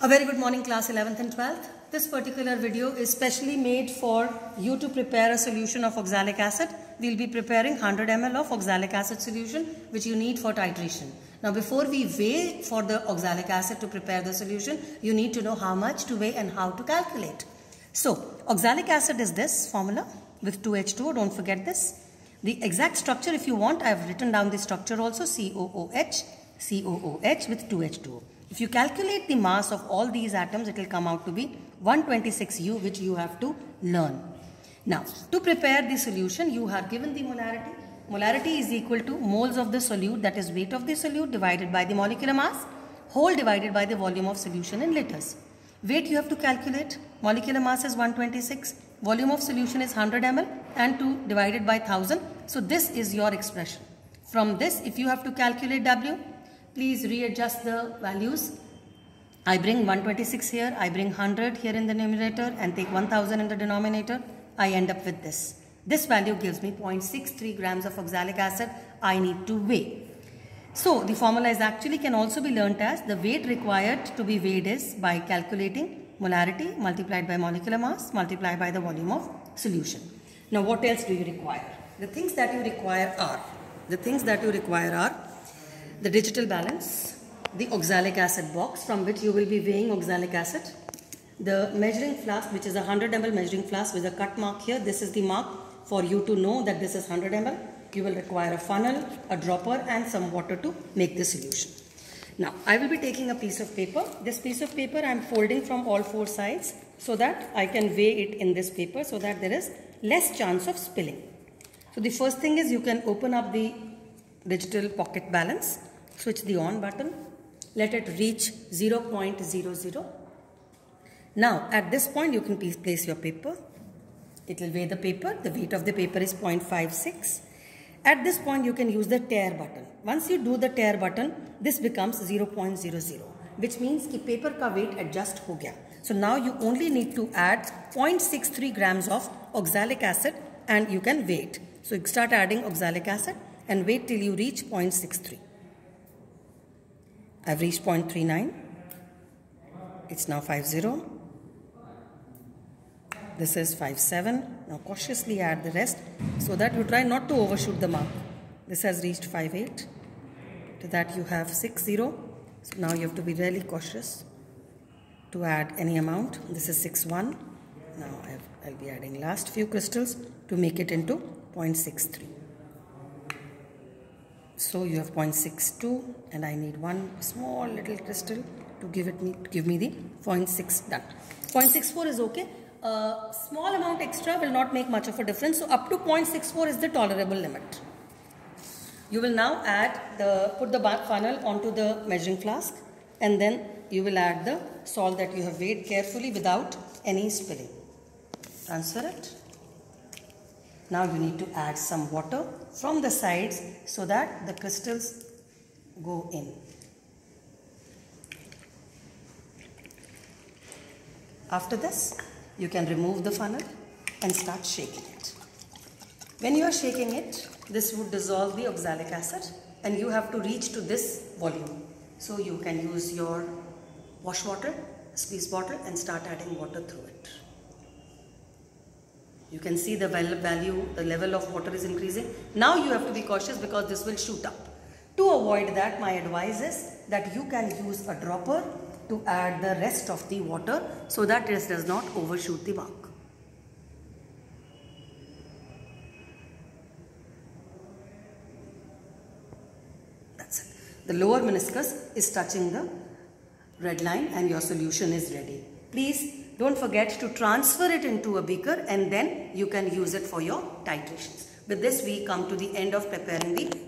A very good morning class 11th and 12th. This particular video is specially made for you to prepare a solution of oxalic acid. We'll be preparing 100 ml of oxalic acid solution which you need for titration. Now before we weigh for the oxalic acid to prepare the solution, you need to know how much to weigh and how to calculate. So oxalic acid is this formula with 2H2O, don't forget this. The exact structure if you want, I have written down the structure also COOH, COOH with 2H2O. If you calculate the mass of all these atoms, it will come out to be 126U which you have to learn. Now, to prepare the solution, you have given the molarity. Molarity is equal to moles of the solute that is weight of the solute divided by the molecular mass whole divided by the volume of solution in liters. Weight you have to calculate. Molecular mass is 126. Volume of solution is 100 ml and 2 divided by 1000. So this is your expression. From this, if you have to calculate W, please readjust the values. I bring 126 here, I bring 100 here in the numerator and take 1000 in the denominator. I end up with this. This value gives me 0.63 grams of oxalic acid I need to weigh. So the formula is actually can also be learnt as the weight required to be weighed is by calculating molarity multiplied by molecular mass multiplied by the volume of solution. Now what else do you require? The things that you require are, the things that you require are the digital balance, the oxalic acid box from which you will be weighing oxalic acid, the measuring flask which is a 100 ml measuring flask with a cut mark here. This is the mark for you to know that this is 100 ml. You will require a funnel, a dropper and some water to make the solution. Now I will be taking a piece of paper. This piece of paper I am folding from all four sides so that I can weigh it in this paper so that there is less chance of spilling. So the first thing is you can open up the digital pocket balance switch the on button. Let it reach 0.00 now at this point you can place your paper. It will weigh the paper. The weight of the paper is 0.56 at this point you can use the tare button. Once you do the tare button this becomes 0.00 which means ki paper ka weight adjust ho gaya. So now you only need to add 0.63 grams of oxalic acid and you can wait so you start adding oxalic acid and wait till you reach 0.63 I've reached 0.39. It's now 50. This is 57. Now cautiously add the rest so that you try not to overshoot the mark. This has reached 58. To that you have 60. So now you have to be really cautious to add any amount. This is 61. Now I'll be adding last few crystals to make it into 0.63 so you have 0.62 and I need one small little crystal to give it me give me the 0.6 done. 0.64 is okay. A small amount extra will not make much of a difference. So up to 0.64 is the tolerable limit. You will now add the put the bark funnel onto the measuring flask and then you will add the salt that you have weighed carefully without any spilling. Transfer it now you need to add some water from the sides so that the crystals go in. After this, you can remove the funnel and start shaking it. When you are shaking it, this would dissolve the oxalic acid and you have to reach to this volume. So you can use your wash water, squeeze bottle and start adding water through it. You can see the value, the level of water is increasing. Now you have to be cautious because this will shoot up. To avoid that, my advice is that you can use a dropper to add the rest of the water so that this does not overshoot the mark. That's it. The lower meniscus is touching the red line and your solution is ready. Please don't forget to transfer it into a beaker and then you can use it for your titrations. With this we come to the end of preparing the